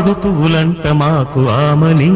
తోడుపువులంట మాకు ఆమని.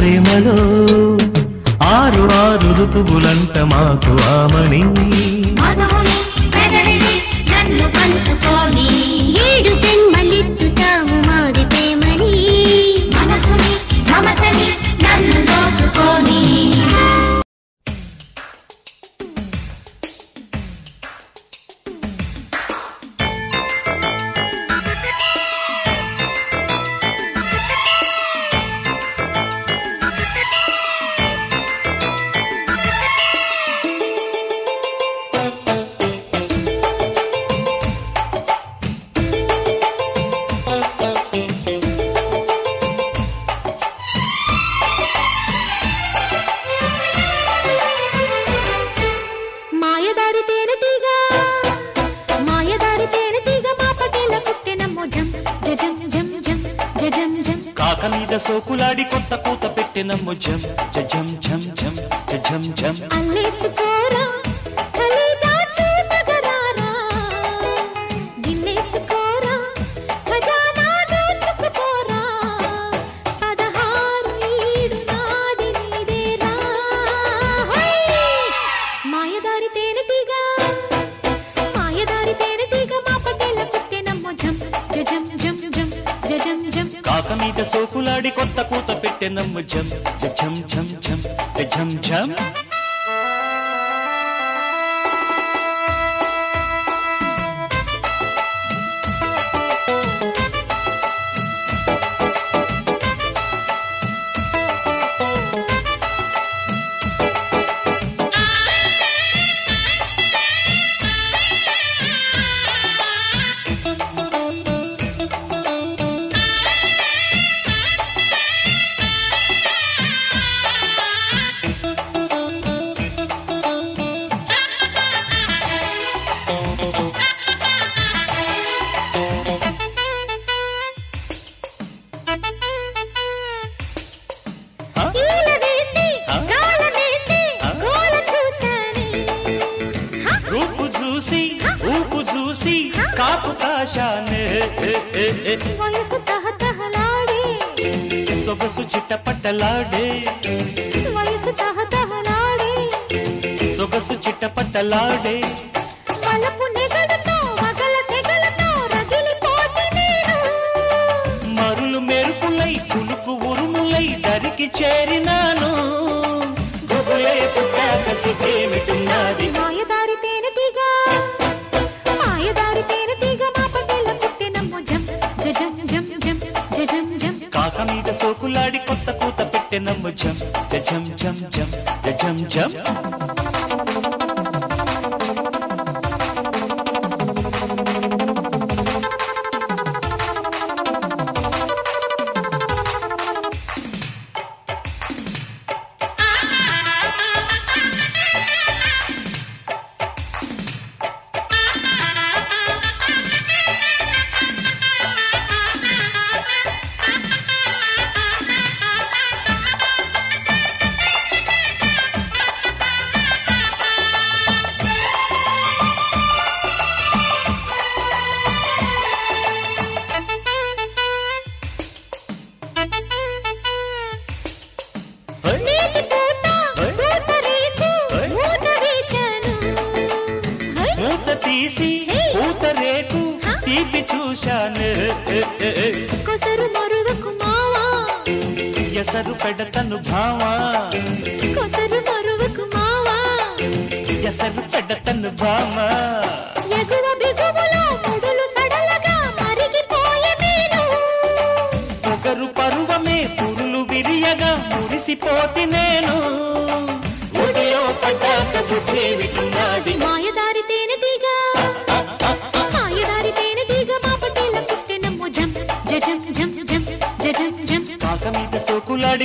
ప్రేమలో ఆరు ఆరు ఋతువులంత మాకు ఆమణి పంచుకోని సోకులాడి కొత్త కూత పెట్టెనమ్ము జం జం ఝం ఝం ఝం ఝం ఝం ఎసరు పెడతను భావా. కొసరు మరువకు మావా. ఎసరు పెడతను భావా. ఎగువ బిగువులో పొడులు సడలగా మరిగిపోయే మీరు. పొగరు పరువమే పురులు విరియగా మురిసిపోతి నేను.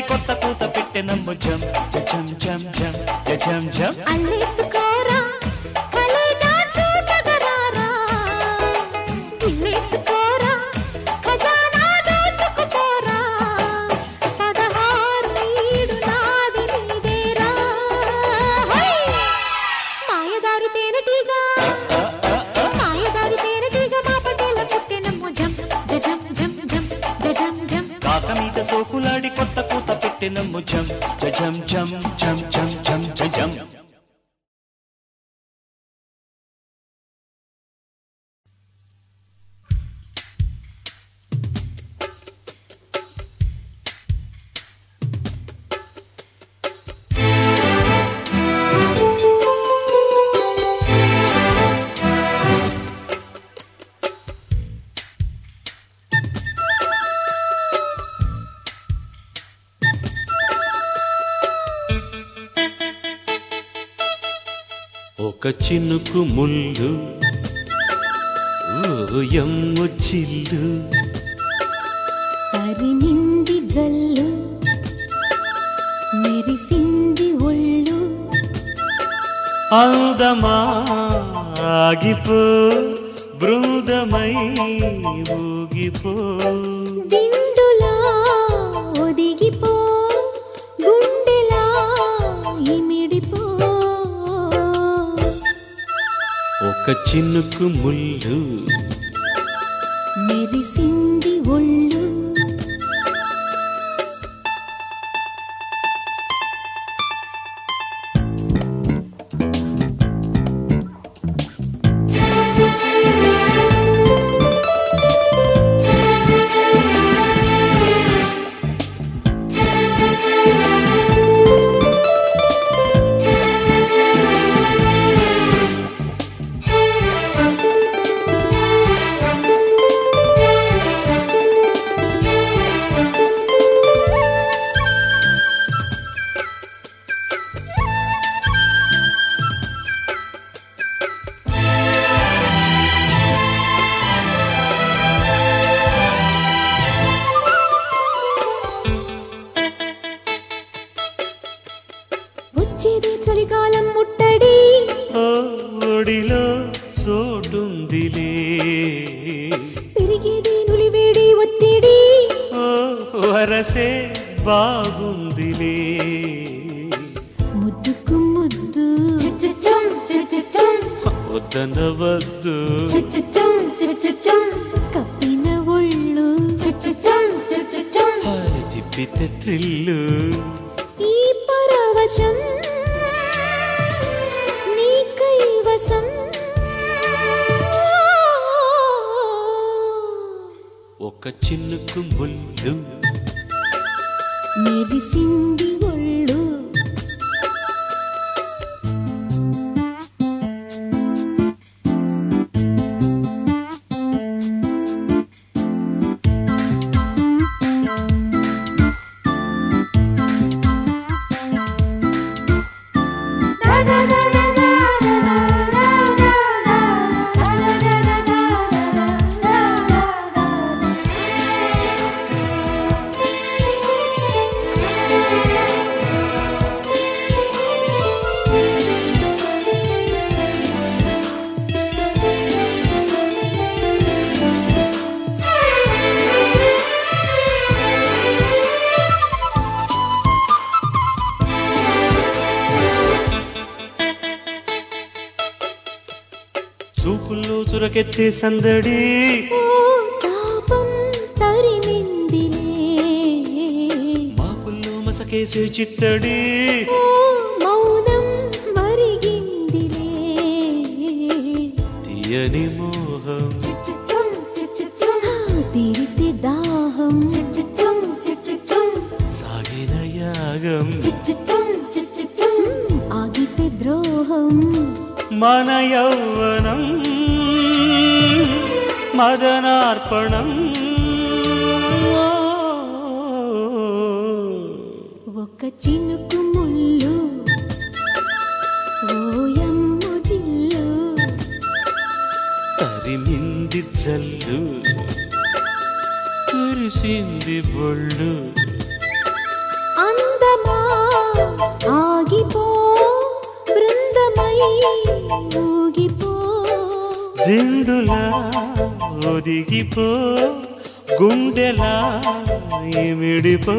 కొత్త పూత పెట్టెనమ్ము జం జం జం జం జం జం అల్లేసి ఒక చినుకు ముళ్ళు ఓయమ్ము చిల్లు తరిమింది జల్లు మెరిసింది ఒళ్ళు. అందమా ఆగిపో బృందమై ఊగిపో. ఒక చినుకు ముళ్ళు చురకెత్తే సందడి. మాపుల్లో మసకేసే చిత్తడి. ఒక చినుకు ముళ్ళు. ఓయమ్ము జిల్లు. తరిమింది జల్లు. కురిసింది బొళ్ళు. అందమా? ఆగిపో. బృందమై ఊగిపో దిండులా ఒదిగిపో. గుండెలా ఇమిడిపో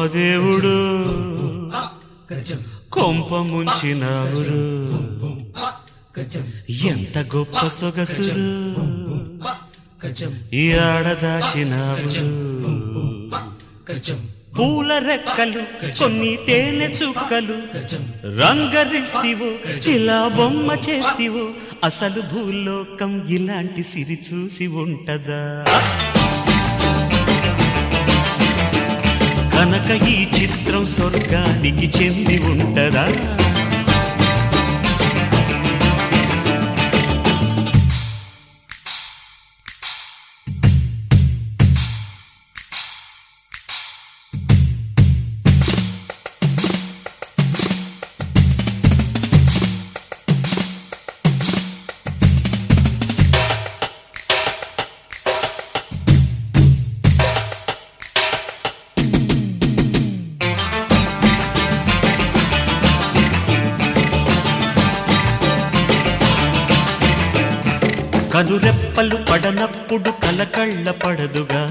మా బ్రహ్మదేవుడు pa. Ka-chum, కొంప ముంచినావురు. boom, pa. Ka-chum, ఎంత గొప్ప సొగసురు. ఈ ఆడదాచినావురు పూల రెక్కలు కొన్ని తేనె చుక్కలు. రంగరిస్తివు ఇలా బొమ్మ చేస్తివు. అసలు భూలోకం ఇలాంటి సిరి చూసి ఉంటదా? కనుక ఈ చిత్రం స్వర్గానికి చెంది ఉంటదా? కనురెప్పలు పడనప్పుడు కలకళ్ళ పడదుగా.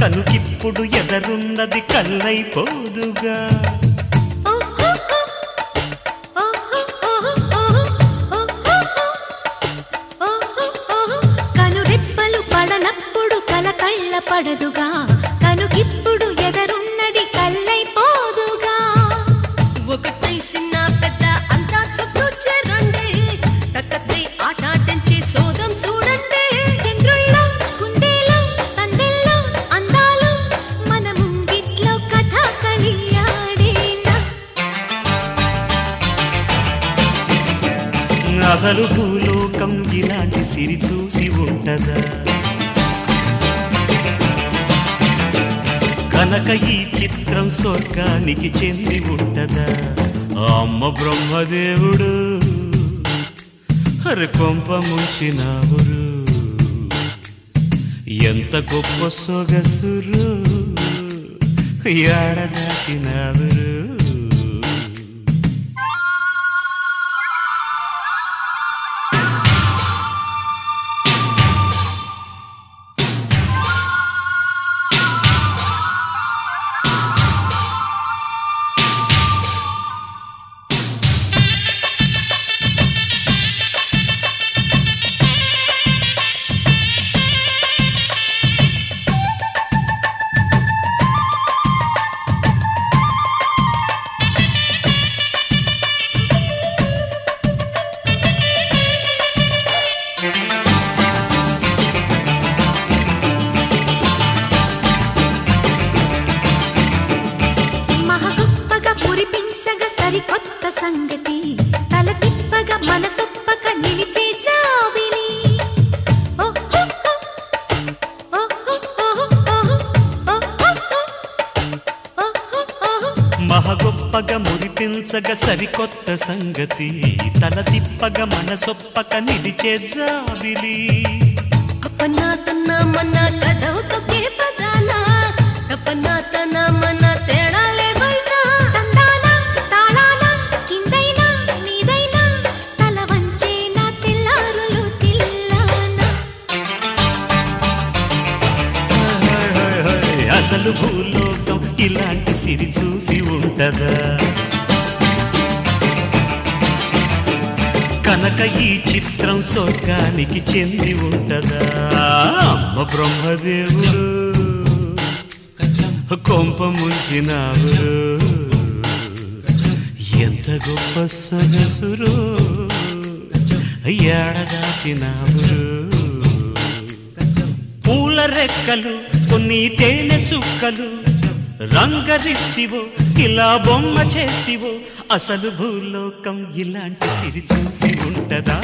కనుకిప్పుడు ఎదరున్నది కల్లైపోదుగా. కనురెప్పలు పడనప్పుడు కలకళ్ళ పడదుగా. స్వర్గానికి చెంది ఉంటదా? అమ్మ బ్రహ్మదేవుడు అరే కొంప ముంచినావురు. ఎంత గొప్ప సొగసురు ఏడదాటినావురు మహగొప్పగా సంగతి తల తిప్పగ మనసొప్పక నిలిచే జాబిలీ. స్వర్గానికి చెంది ఉంటదా? అమ్మ బ్రహ్మదేవుడు. కొంప ముంచినావు ఎంత గొప్ప సొగసురు ఏడదాచినావు పూల రెక్కలు కొన్ని తేనె చుక్కలు. రంగరిస్తివో ఇలా బొమ్మ చేస్తివో అసలు భూలోకం ఇలాంటి సిరి చూసి ఉంటదా?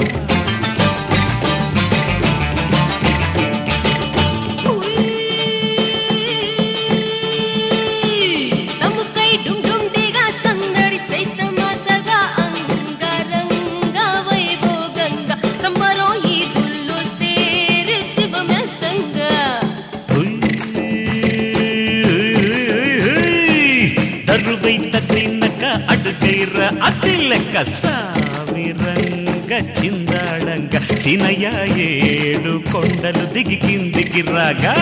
ಕ್ರೀನಕ ಅಡುಗೈರ ಅತಿಲೆಕ್ಕ ಸಾವಿರಂಗ చిందాడంగ సినయ ఏడు కొండలు దిగి కిందికి రాగా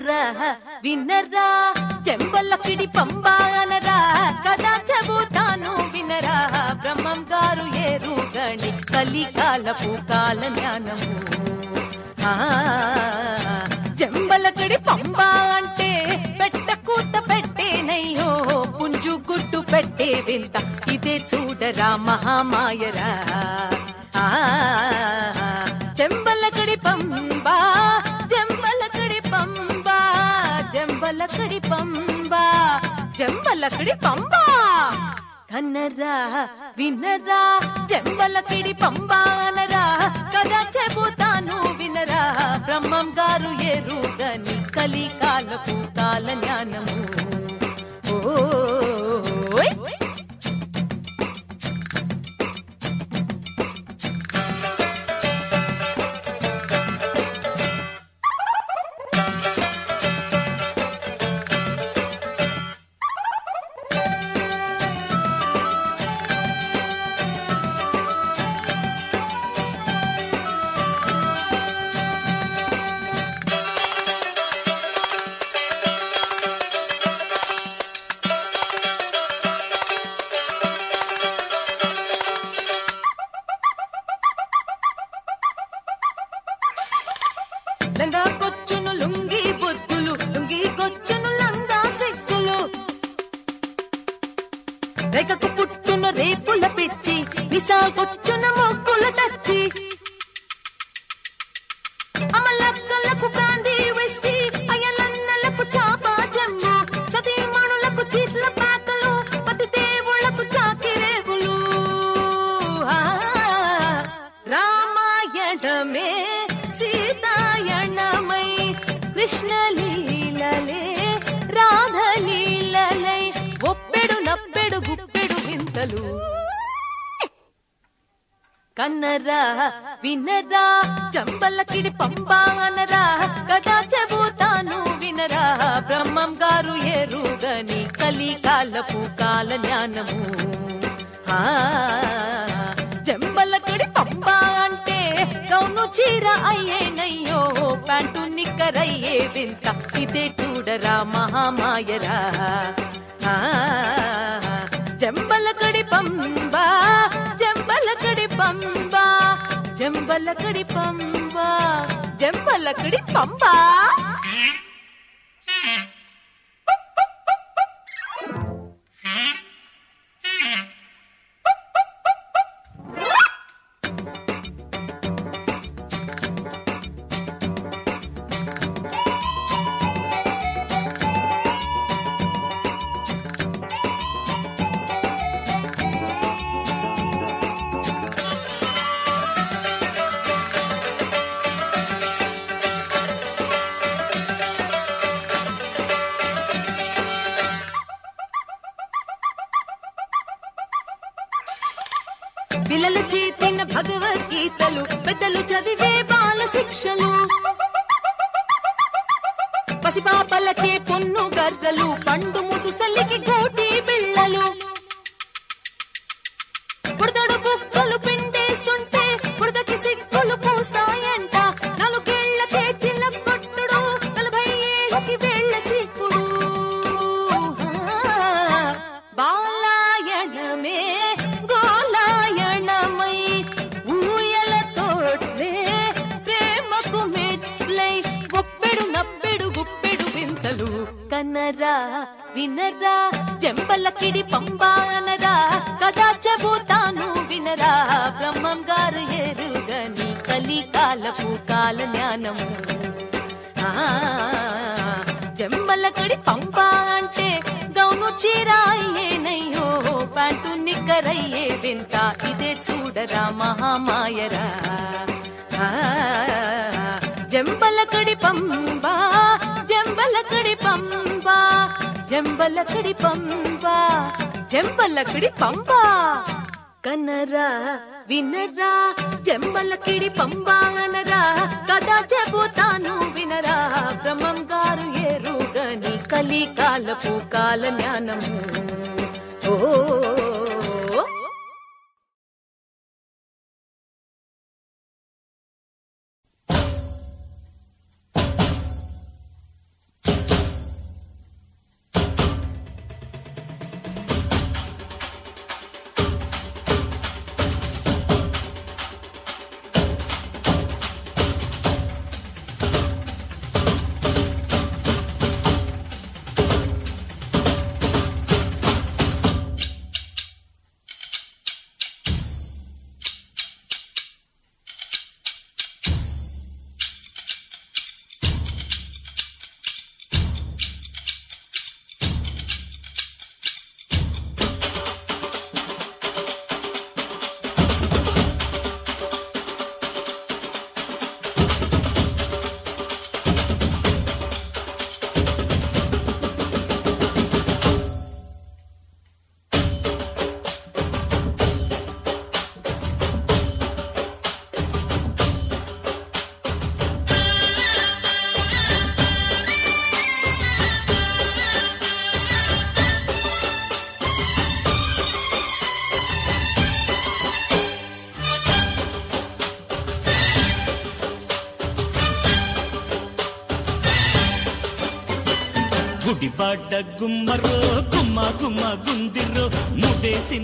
వినర్రా వినర్రా చెంపల్ల కిడి పంబానరా కదా చెబుతాను వినరా. బ్రహ్మం గారు ఏరుగణి కలికాలపు కాల జ్ఞానము. చెంబలకడి పంబా అంటే పెట్ట కూత పెట్టేనయ్యో పుంజు గుడ్డు పెట్టే వింత. ఇదే చూడరా మహామాయరా. ఆ పంబ. జంబలకిడి పంబ. కన్నరా వినరా జంబలకిడి పంబా అనరా. కదా చెబుతాను వినరా. బ్రహ్మం గారు ఎరుగని కలికాలపు కాల జ్ఞానము ఒప్పెడు నప్పెడు కన్నరా వినరా చంపలకిడి పంపా అనరా కదా చెబుతాను వినరా బ్రహ్మం గారు ఎరుగని కలికాలపు కాల జ్ఞానము జంబలకిడి పంపా గౌను చీర అయ్యేనయ్యో ప్యాంటు నిక్కరయ్యే వింత ఇదే చూడరా మహామాయరా ఆ, జంబలకడి పంబా జంబలకడి పంబా జంబలకడి పంబా జంబలకడి పంబా Huh? చేతిన భగవద్గీతలు పెద్దలు చదివే బాల శిక్షలు. పసిపాపలకే పొన్ను గర్రలు పండు ముదుసలికి గోటి బిళ్ళలు. పల్లకిడి జంబలకిడి పంబానరా కదా చెబుతాను వినరా బ్రహ్మం గారు ఎరుగని కలికాలపు కాల జ్ఞానము జంబలకడి పంపా అంటే గౌను చీరాయేనయ్యో ప్యాంటు నిక్కరయ్యే వింత ఇదే చూడరా మహామాయరా జంబలకడి పంబా జంబలకడి పంబా కనరా వినరా జంబలకిడి అనరా. కదా చెబుతాను వినరా బ్రహ్మం గారు ఎరుగని కలికాలపు కాల జ్ఞానము ఓ ముడేసి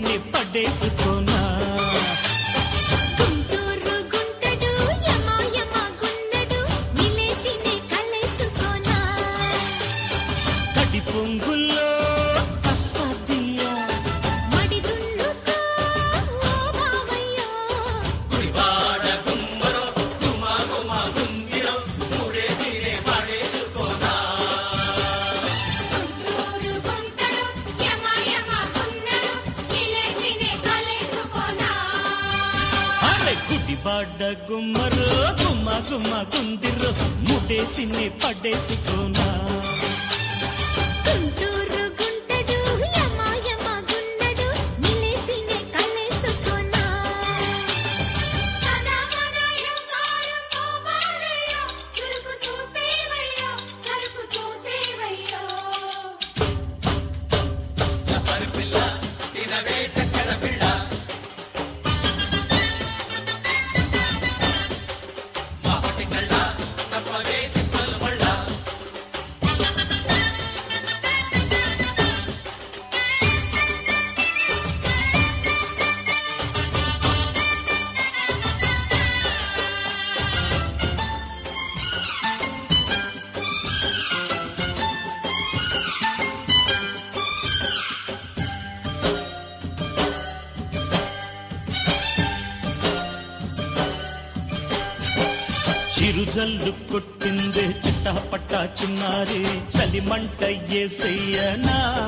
மண்டையே செய்ய நான்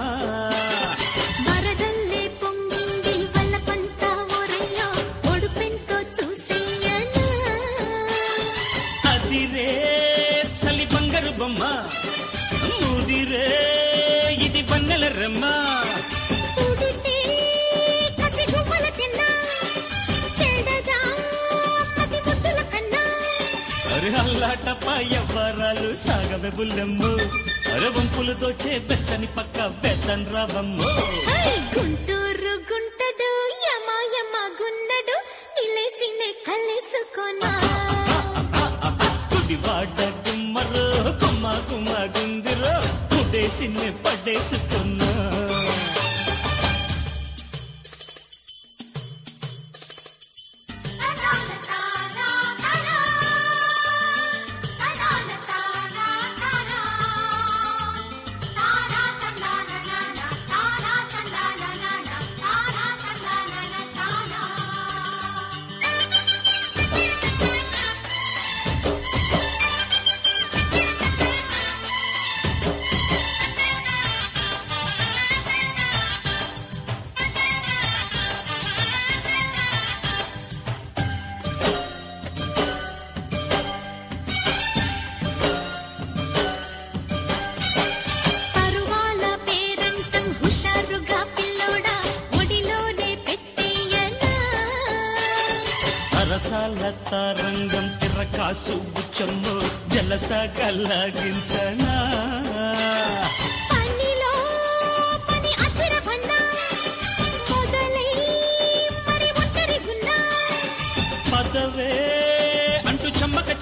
దోచే బెచ్చని పక్క బెత్తన్ రావమ్ము. గుంటూరు గుంటడు యమ యమ గున్నడు ఇలేసినే కలేసుకోనా? కుడివాడ గుమ్మరు గుమ్మ గుమ్మ గుందిరో పడేసుకున్నా.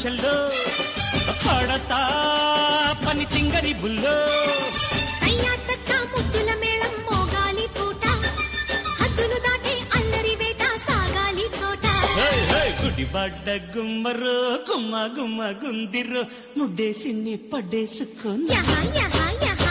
చెల్లో పడతా పని తింగరి బుల్లో. గుడివాడ గుమ్మరు గుమ్మ గుమ్మ గుందిరు ముడ్డేసి పడేసుకున్నా యహ యహ యహ.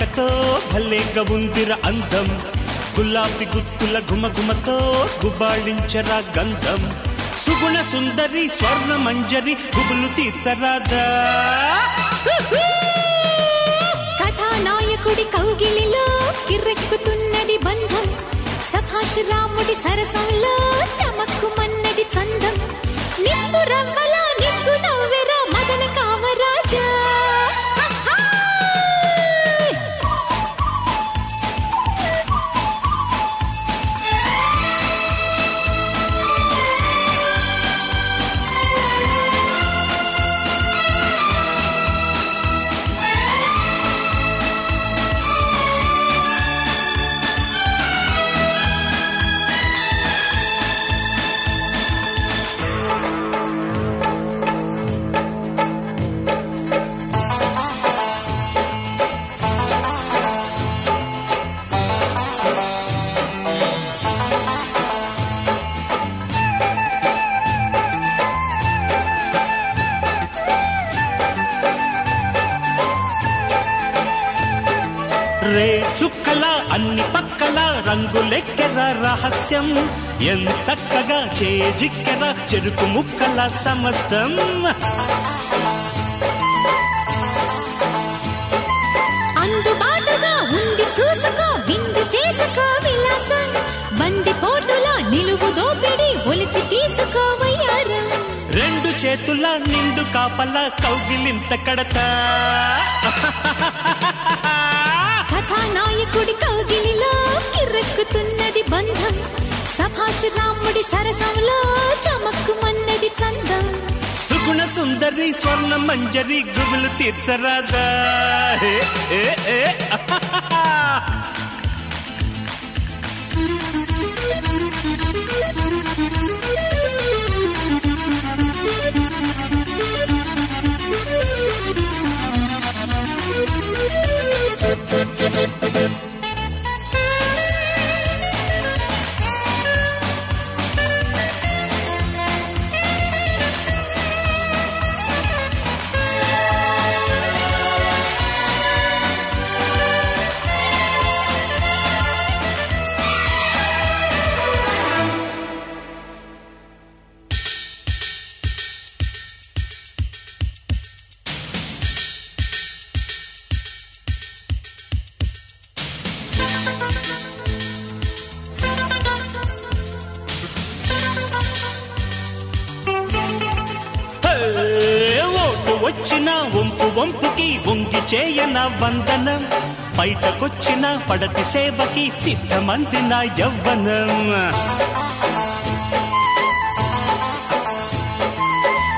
కబళ్ళి భలేగా ఉందిర అందం. గులాబీ గుత్తుల గుమగుమతో గుబాళించరా గంధం. సుగుణ సుందరి స్వర్ణ మంజరి గుబులు తీర్చరాదా. కథానాయకుడి కౌగిలిలో కిర్రెక్కుతున్నది బంధం. సభాష్ రాముడి సరసంలో చమక్కుమన్నది చందం. నిప్పు రవ్వల రంగులెక్కెర రహస్యం ఎన్ చక్కగా చేజిక్కెర చెరుకు ముక్కల సమస్తం. అందుబాటుగా ఉంది చూసుకో విందు చేసుకో విలాసం. బంది పోటులా నిలువు దోపిడి ఒలిచి తీసుకో వయ్యారం రెండు చేతుల నిండు కాపల కౌగిలింత కడతా. కథానాయకుడి కౌగిలిలో కిర్రెక్కుతున్నది బంధం. సభాష్ రాముడి సరసంలో చమక్కుమన్నది చందం. సుగుణ సుందరి స్వర్ణ మంజరి గుబులు తీర్చరాదా? ఏ, ఏ, వచ్చిన వంపు వంపుకి వంగి చేయన వందనం. బయటకొచ్చిన పడతి సేవకి సిద్ధమందిన యవ్వనం.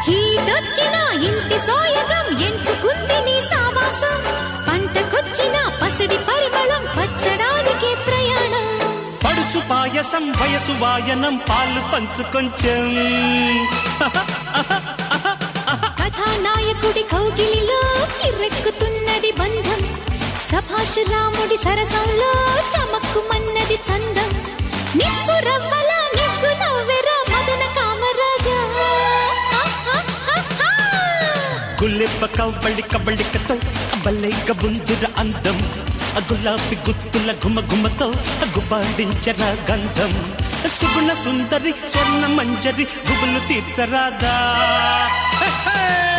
హీటొచ్చిన ఇంటి సోయగం ఎంచుకుంది నీ సావాసం. పంటకొచ్చిన పసిడి పరిమళం పచ్చడానికి ప్రయాణం. పడుచు పాయసం వయసు వాయనం పాలు పంచు కొంచెం రాముడి కౌగిలిలో కిర్రెక్కుతున్నది బంధం. సభాష్ రాముడి సరసంలో చమక్కుమన్నది చందం. నిప్పు రవ్వల నిప్పు నవ్వెరా మదన కామరాజా. గుల్లెప్ప కవ్వళి కబళికతో బల్లైక బుందుర అందం. గులాబీ గుత్తుల ఘుమ ఘుమతో గుబాడించర గంధం. సుగుణ సుందరి స్వర్ణ మంజరి గుబులు తీర్చరాదా. హే,